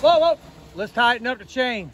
whoa, whoa. Let's tighten up the chain.